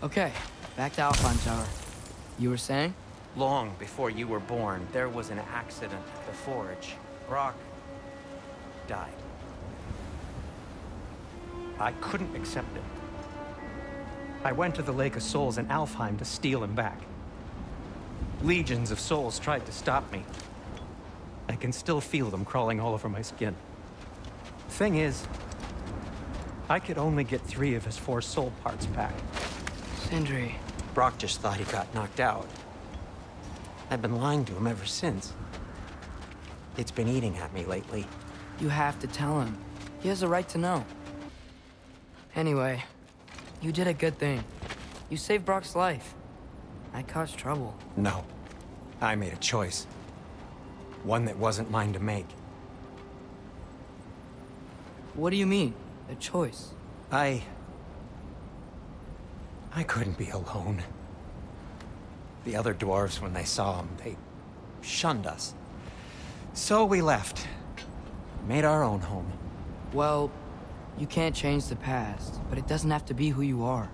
Okay, back to Alpine Tower. You were saying? Long before you were born, there was an accident at the forge. Brok died. I couldn't accept it. I went to the Lake of Souls in Alfheim to steal him back. Legions of souls tried to stop me. I can still feel them crawling all over my skin. Thing is, I could only get three of his four soul parts back. Sindri. Brok just thought he got knocked out. I've been lying to him ever since. It's been eating at me lately. You have to tell him. He has a right to know. Anyway, you did a good thing. You saved Brok's life. I caused trouble. No. I made a choice. One that wasn't mine to make. What do you mean? A choice? I... I couldn't be alone. The other dwarves, when they saw him, they shunned us. So we left. Made our own home. Well, you can't change the past, but it doesn't have to be who you are.